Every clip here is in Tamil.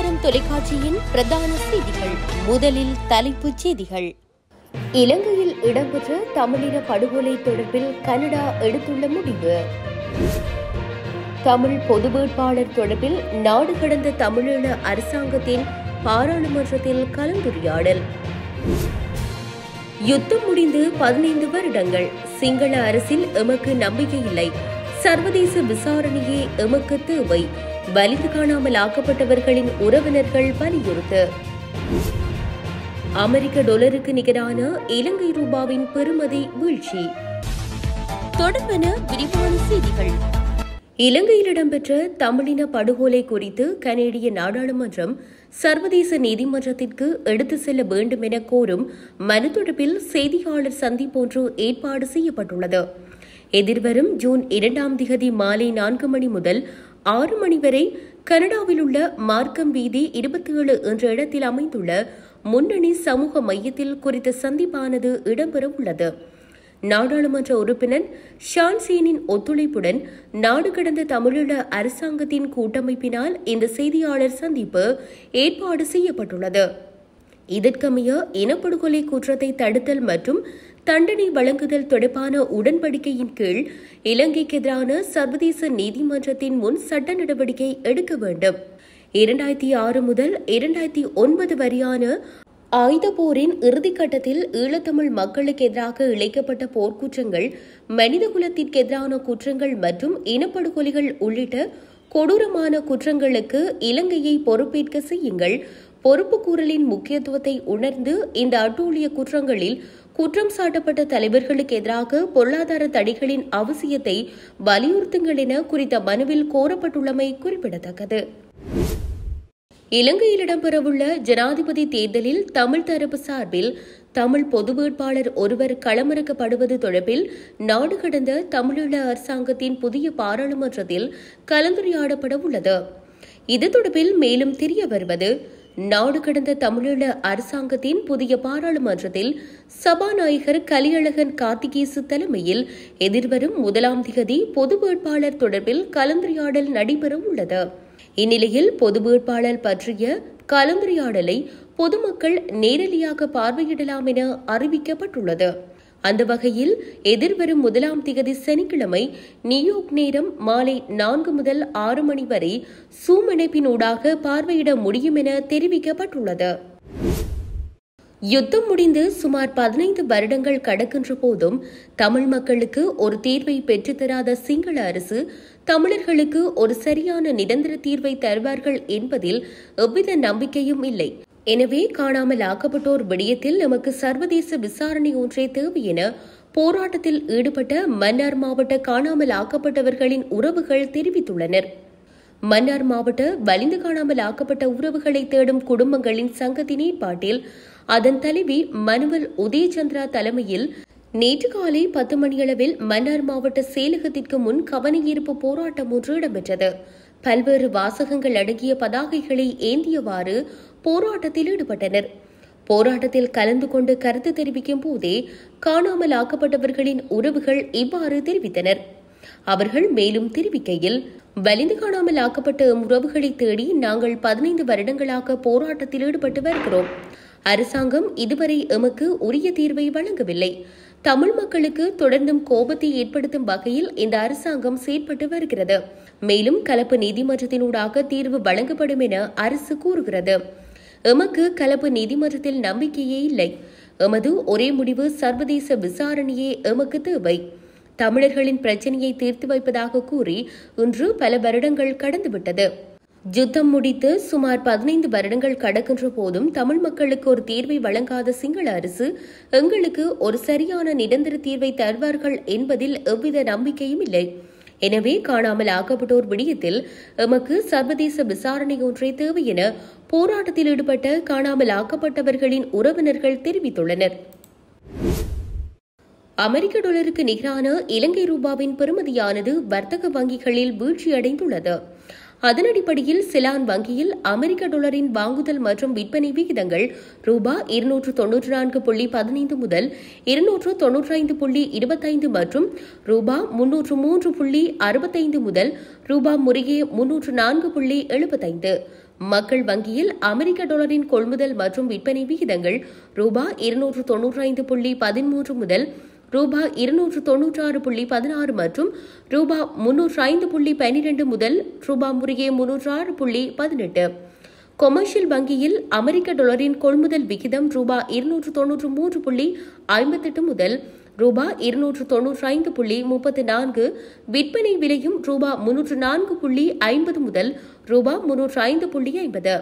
தமிழாரம் தொலைக்காட்சியின் பிரதான செய்திகள். முதலில் தலைப்புச் செய்திகள். இலங்கையில் இடம்பெற்ற தமிழின படுகொலை தொடர்பில் கனடா எடுத்துள்ள முடிவு. தமிழ் பொது வேட்பாளர் தொடர்பில் நாடு கடந்த தமிழீழ அரசாங்கத்தின் பாராளுமன்றத்தில் கலந்துரையாடல். யுத்தம் முடிந்து பதினைந்து வருடங்கள். சிங்கள அரசில் எமக்கு நம்பிக்கை இல்லை. சர்வதேச விசாரணையே எமக்கு தேவை. வலிந்து காணாமல் ஆக்கப்பட்டவர்களின் உறவினர்கள் வலியுறுத்து அமெரிக்க டாலருக்கு நிகரான இலங்கை ரூபாவின் பெறுமதி வீழ்ச்சி. தொடர்பென விரிவான செய்திகள். இலங்கையில் இடம்பெற்ற தமிழின படுகொலை குறித்து கனேடிய நாடாளுமன்றம் சர்வதேச நீதிமன்றத்திற்கு எடுத்து செல்ல வேண்டும் என கோரும் மனு தொடர்பில் செய்தியாளர் சந்திப்பொன்று ஏற்பாடு செய்யப்பட்டுள்ளது. எதிர்வரும் ஜூன் இரண்டாம் திகதி மாலை நான்கு மணி முதல் ஆறு மணி வரை கனடாவில் உள்ள மார்க்கம் வீதி இருபத்தி ஏழு என்ற இடத்தில் அமைந்துள்ள முன்னணி சமூக மையத்தில் குறித்த சந்திப்பானது இடம்பெற உள்ளது. நாடாளுமன்ற உறுப்பினர் ஷான்சீனின் ஒத்துழைப்புடன் நாடு கடந்த தமிழீழ அரசாங்கத்தின் கூட்டமைப்பினால் இந்த செய்தியாளர் சந்திப்பு ஏற்பாடு செய்யப்பட்டுள்ளது. இதற்கமைய இனப்படுகொலை குற்றத்தை தடுத்தல் மற்றும் தண்டனை வழங்குதல் தொடர்பான உடன்படிக்கையின் கீழ் இலங்கைக்கு எதிரான சர்வதேச நீதிமன்றத்தின் முன் சட்ட நடவடிக்கை எடுக்க வேண்டும். இரண்டாயிரத்தி ஆறு முதல் இரண்டாயிரத்தி ஒன்பது வரையான ஆயுத போரின் இறுதிக்கட்டத்தில் ஈழத்தமிழ் மக்களுக்கு எதிராக இழைக்கப்பட்ட போர்க்குற்றங்கள் மனிதகுலத்திற்கு எதிரான குற்றங்கள் மற்றும் இனப்படுகொலைகள் உள்ளிட்ட கொடூரமான குற்றங்களுக்கு இலங்கையை பொறுப்பேற்க செய்யுங்கள். பொறுப்புக்கூறலின் முக்கியத்துவத்தை உணர்ந்து இந்த அட்டூழிய குற்றங்களில் குற்றம் சாட்டப்பட்ட தலைவர்களுக்கு எதிராக பொருளாதார தடைகளின் அவசியத்தை வலியுறுத்துங்கள் என குறித்த மனுவில் கோரப்பட்டுள்ளமை குறிப்பிடத்தக்கது. இலங்கையில் இடம்பெறவுள்ள ஜனாதிபதி தேர்தலில் தமிழ் தரப்பு சார்பில் தமிழ் பொது வேட்பாளர் ஒருவர் களமிறக்கப்படுவது தொடர்பில் நாடு கடந்த தமிழீழ அரசாங்கத்தின் புதிய பாராளுமன்றத்தில் கலந்துரையாடப்பட உள்ளது. இது தொடர்பில் மேலும் தெரிய வருவது நாடு கடந்த தமிழீழ அரசாங்கத்தின் புதிய பாராளுமன்றத்தில் சபாநாயகர் கலியழகன் கார்த்திகேசு தலைமையில் எதிர்வரும் முதலாம் திகதி பொது வேட்பாளர் தொடர்பில் கலந்துரையாடல் நடைபெற உள்ளது. இந்நிலையில் பொது வேட்பாளர் பற்றிய கலந்துரையாடலை பொதுமக்கள் நேரடியாக பார்வையிடலாம் என அறிவிக்கப்பட்டுள்ளது. அந்த வகையில் எதிர்வரும் முதலாம் திகதி சனிக்கிழமை நியூயோர்க் நேரம் மாலை நான்கு முதல் ஆறு மணி வரை சூம் இணைப்பினூடாக பார்வையிட முடியும் என தெரிவிக்கப்பட்டுள்ளது. யுத்தம் முடிந்து சுமார் பதினைந்து வருடங்கள் கடக்கின்ற போதும் தமிழ் மக்களுக்கு ஒரு தீர்வை பெற்றுத்தராத சிங்கள அரசு தமிழர்களுக்கு ஒரு சரியான நிரந்தர தீர்வை தருவார்கள் என்பதில் எவ்வித நம்பிக்கையும் இல்லை. எனவே காணாமல் ஆக்கப்பட்டோர் விடயத்தில் நமக்கு சர்வதேச விசாரணை ஒன்றே தேவை என போராட்டத்தில் ஈடுபட்ட மன்னார் மாவட்ட காணாமல் ஆக்கப்பட்டவர்களின் உறவுகள் தெரிவித்துள்ளனர். மன்னார் மாவட்ட வலிந்து காணாமல் ஆக்கப்பட்ட உறவுகளை தேடும் குடும்பங்களின் சங்கத்தின் ஏற்பாட்டில் அதன் தலைவி மனுவல் உதயச்சந்திரா தலைமையில் நேற்று காலை பத்து மணியளவில் மன்னார் மாவட்ட செயலகத்திற்கு முன் கவனஈர்ப்பு போராட்டம் ஒன்று இடம்பெற்றது. பல்வேறு வாசகங்கள் அடங்கிய பதாகைகளை ஏந்தியவாறு போராட்டத்தில் ஈடுபட்டனர். போராட்டத்தில் கலந்து கொண்டு கருத்து தெரிவிக்கும் போதே காணாமல் ஆக்கப்பட்டவர்களின் உறவுகள் இவ்வாறு தெரிவித்தனர். அவர்கள் மேலும் தெரிவிக்கையில் வலிந்து காணாமல் ஆக்கப்பட்ட உறவுகளை தேடி நாங்கள் பதினைந்து வருடங்களாக போராட்டத்தில் ஈடுபட்டு வருகிறோம். அரசாங்கம் இதுவரை எமக்கு உரிய தீர்வை வழங்கவில்லை. தமிழ் மக்களுக்கு தொடர்ந்தும் கோபத்தை ஏற்படுத்தும் வகையில் இந்த அரசாங்கம் செயற்பட்டு வருகிறது. மேலும் கலப்பு நீதிமன்றத்தினூடாக தீர்வு வழங்கப்படும் என அரசு கூறுகிறது. எமக்கு கலப்பு நீதிமன்றத்தில் நம்பிக்கையே இல்லை. எமது ஒரே முடிவு சர்வதேச விசாரணையே எமக்கு தேவை. தமிழர்களின் பிரச்சனையை தீர்த்து வைப்பதாக கூறி இன்று பல வருடங்கள் கடந்துவிட்டது. யுத்தம் முடித்து சுமார் பதினைந்து வருடங்கள் கடக்கின்ற போதும் தமிழ் மக்களுக்கு ஒரு தீர்வை வழங்காத சிங்கள அரசு எங்களுக்கு ஒரு சரியான நிரந்தர தீர்வை தருவார்கள் என்பதில் எவ்வித நம்பிக்கையும் இல்லை. எனவே காணாமல் ஆக்கப்பட்டோர் விடயத்தில் எமக்கு சர்வதேச விசாரணை ஒன்றே தேவை என போராட்டத்தில் ஈடுபட்ட காணாமல் ஆக்கப்பட்டவர்களின் உறவினர்கள் தெரிவித்துள்ளனர். அமெரிக்க டாலருக்கு நிகரான இலங்கை ரூபாவின் பெறுமதியானது வர்த்தக வங்கிகளில் வீழ்ச்சியடைந்துள்ளது. அதன் அடிப்படையில் வங்கியில் அமெரிக்க டாலரின் வாங்குதல் மற்றும் விற்பனை விகிதங்கள் ரூபா இருநூற்று தொன்னூற்று நான்கு புள்ளி பதினைந்து முதல் இருநூற்று தொன்னூற்றி ஐந்து புள்ளி இருபத்தைந்து மற்றும் ரூபா முன்னூற்று மூன்று புள்ளி அறுபத்தைந்து முதல் ரூபா முறையே முன்னூற்று நான்கு புள்ளி எழுபத்தைந்து. மக்கள் வங்கியில் அமெரிக்க டாலரின் கொள்முதல் மற்றும் விற்பனை விகிதங்கள் ரூபாய் இருநூற்று தொன்னூற்றி ஐந்து புள்ளி பதிமூன்று முதல் ரூபாய் இருநூற்று தொன்னூற்றாறு புள்ளி பதினாறு மற்றும் ரூபாய் முன்னூற்று ஐந்து புள்ளி பனிரெண்டு முதல் ரூபாய் முறையே முன்னூற்றாறு புள்ளி பதினெட்டு. கொமர்ஷியல் வங்கியில் அமெரிக்க டாலரின் கொள்முதல் விகிதம் ரூபாய் இருநூற்று தொன்னூற்று மூன்று புள்ளி ஐம்பத்தெட்டு முதல் ரூபாய் இருநூற்று தொன்னூற்றி ஐந்து புள்ளி முப்பத்தி நான்கு. விற்பனை விலையும் ரூபாய் முன்னூற்று நான்கு புள்ளி ஐம்பது முதல் ரூபாய் முன்னூற்று ஐந்து புள்ளி ஐம்பது.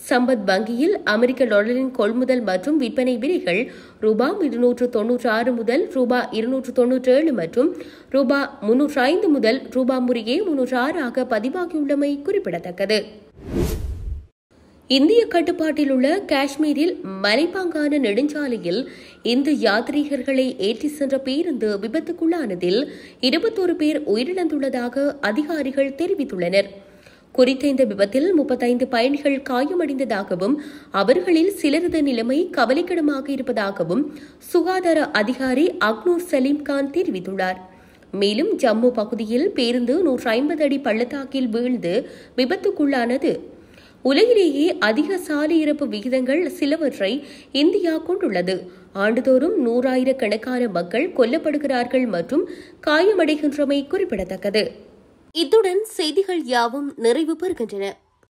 சம்பத் வங்கியில் அமெரிக்க டாலரின் கொள்முதல் மற்றும் விற்பனை விலைகள் ரூபாய் இருநூற்று தொன்னூற்று ஆறு முதல் ரூபாய் இருநூற்று தொன்னூற்றி ஏழு மற்றும் ரூபாய் முன்னூற்று ஐந்து முதல் ரூபாய் முறையே முன்னூற்று ஆறு ஆக பதிவாகியுள்ளமை குறிப்பிடத்தக்கது. இந்திய கட்டுப்பாட்டில் உள்ள காஷ்மீரில் மலைப்பாங்கான நெடுஞ்சாலையில் இந்து யாத்ரீகர்களை ஏற்றி சென்ற பேருந்து விபத்துக்குள்ளானதில் இருபத்தோரு பேர் உயிரிழந்துள்ளதாக அதிகாரிகள் தெரிவித்துள்ளனர். குறித்த இந்த விபத்தில் முப்பத்தைந்து பயணிகள் காயமடைந்ததாகவும் அவர்களில் சிலரது நிலைமை கவலைக்கிடமாக இருப்பதாகவும் சுகாதார அதிகாரி அக்னூர் சலீம்கான் தெரிவித்துள்ளார். மேலும் ஜம்மு பகுதியில் பேருந்து நூற்று ஐம்பது அடி பள்ளத்தாக்கில் வீழ்ந்து விபத்துக்குள்ளானது. உலகிலேயே அதிக சாலை இறப்பு விகிதங்கள் சிலவற்றை இந்தியா கொண்டுள்ளது. ஆண்டுதோறும் நூறாயிரக்கணக்கான மக்கள் கொல்லப்படுகிறார்கள் மற்றும் காயமடைகின்றமை குறிப்பிடத்தக்கது. இத்துடன் செய்திகள் யாவும் நிறைவு பெறுகின்றன.